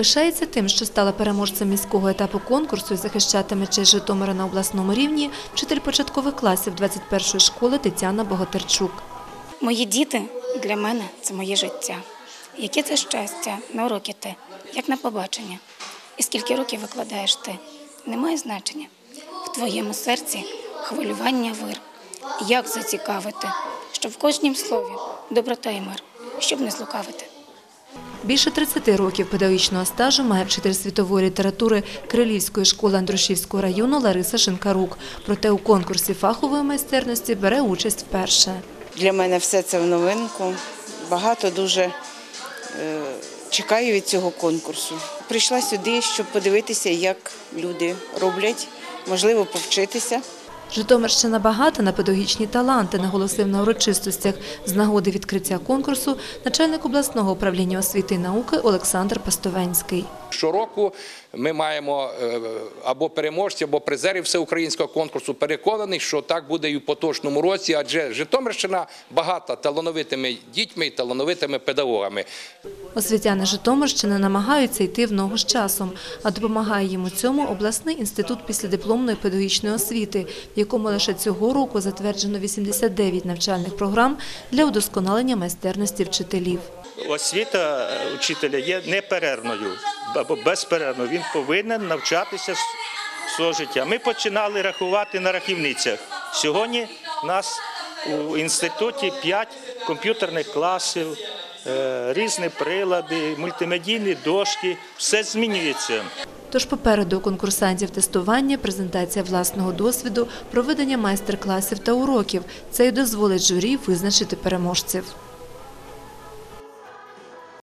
Пишається тим, що стала переможцем міського етапу конкурсу і захищатиме честь Житомира на обласному рівні вчитель початкових класів 21-ї школи Тетяна Богатирчук. Мої діти для мене це моє життя. Яке це щастя на уроки ти, як на побачення. І скільки років викладаєш ти, немає значення. В твоєму серці хвилювання вир. Як зацікавити, щоб в кожнім слові доброта і мир, щоб не злукавити. Більше 30 років педагогічного стажу має вчитель світової літератури Крилівської школи Андрушівського району Лариса Шинкарук. Проте у конкурсі фахової майстерності бере участь вперше. Для мене все це в новинку. Багато дуже е, чекаю від цього конкурсу. Прийшла сюди, щоб подивитися, як люди роблять, можливо, повчитися. Житомирщина багата на педагогічні таланти, наголосив на урочистостях з нагоди відкриття конкурсу начальник обласного управління освіти і науки Олександр Пастовенський. Щороку ми маємо е, або переможців, або призерів всеукраїнського конкурсу. Переконаний, що так буде і в поточному році, адже Житомирщина багата талановитими дітьми і талановитими педагогами. Освітяни Житомирщини намагаються йти в ногу з часом, а допомагає їм у цьому обласний інститут післядипломної педагогічної освіти, в якому лише цього року затверджено 89 навчальних програм для удосконалення майстерності вчителів. освіта учителя є неперервною або безперервною. Він повинен навчатися свого життя. Ми починали рахувати на рахівницях. Сьогодні у нас у інституті 5 комп'ютерних класів, е, різні прилади, мультимедійні дошки. Все змінюється. Тож попереду конкурсантів тестування, презентація власного досвіду, проведення майстер-класів та уроків. Це й дозволить журі визначити переможців.